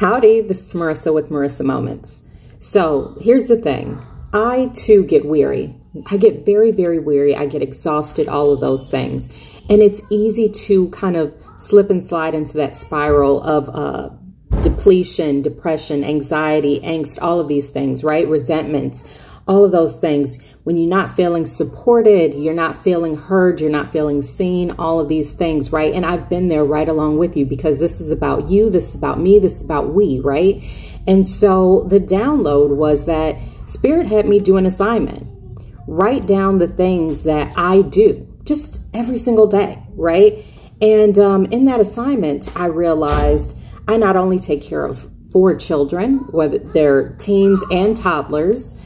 Howdy, this is Marisa with Marisa Moments. So here's the thing. I too get weary. I get very, very weary. I get exhausted, all of those things. And it's easy to kind of slip and slide into that spiral of uh, depletion, depression, anxiety, angst, all of these things, right? Resentments, all of those things. When you're not feeling supported, you're not feeling heard, you're not feeling seen, all of these things, right? And I've been there right along with you because this is about you, this is about me, this is about we, right? And so the download was that Spirit had me do an assignment. Write down the things that I do just every single day, right? And um, in that assignment, I realized I not only take care of four children, whether they're teens and toddlers,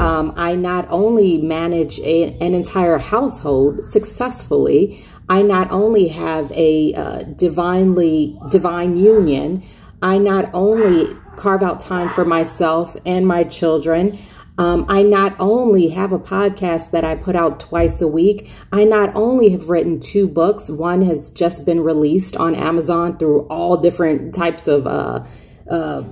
um, I not only manage a, an entire household successfully, I not only have a uh, divinely divine union, I not only carve out time for myself and my children. Um, I not only have a podcast that I put out twice a week, I not only have written two books. One has just been released on Amazon through all different types of uh, uh,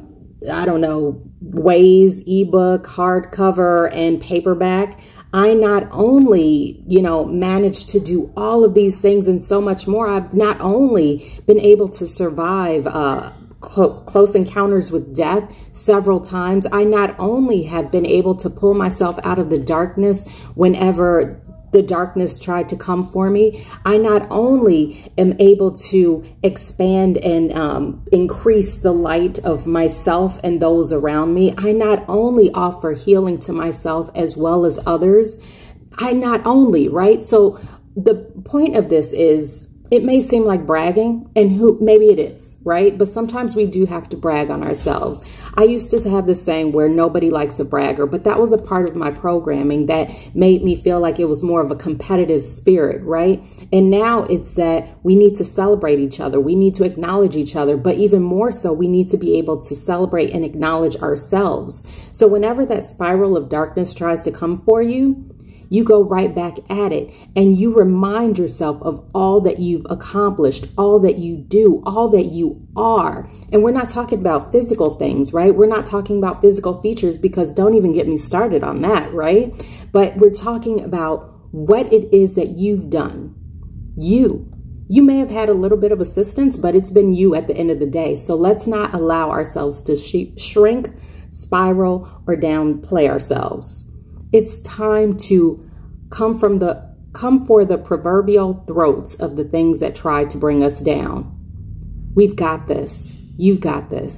I don't know, ways, ebook, hardcover, and paperback. I not only, you know, managed to do all of these things and so much more, I've not only been able to survive uh, cl close encounters with death several times, I not only have been able to pull myself out of the darkness whenever the darkness tried to come for me, I not only am able to expand and um, increase the light of myself and those around me, I not only offer healing to myself as well as others, I not only, right? So the point of this is it may seem like bragging and who maybe it is, right? But sometimes we do have to brag on ourselves. I used to have this saying where nobody likes a bragger, but that was a part of my programming that made me feel like it was more of a competitive spirit, right? And now it's that we need to celebrate each other. We need to acknowledge each other, but even more so, we need to be able to celebrate and acknowledge ourselves. So whenever that spiral of darkness tries to come for you, you go right back at it and you remind yourself of all that you've accomplished, all that you do, all that you are. And we're not talking about physical things, right? We're not talking about physical features because don't even get me started on that, right? But we're talking about what it is that you've done. You. You may have had a little bit of assistance, but it's been you at the end of the day. So let's not allow ourselves to sh shrink, spiral, or downplay ourselves. It's time to come from the come for the proverbial throats of the things that try to bring us down. We've got this. You've got this.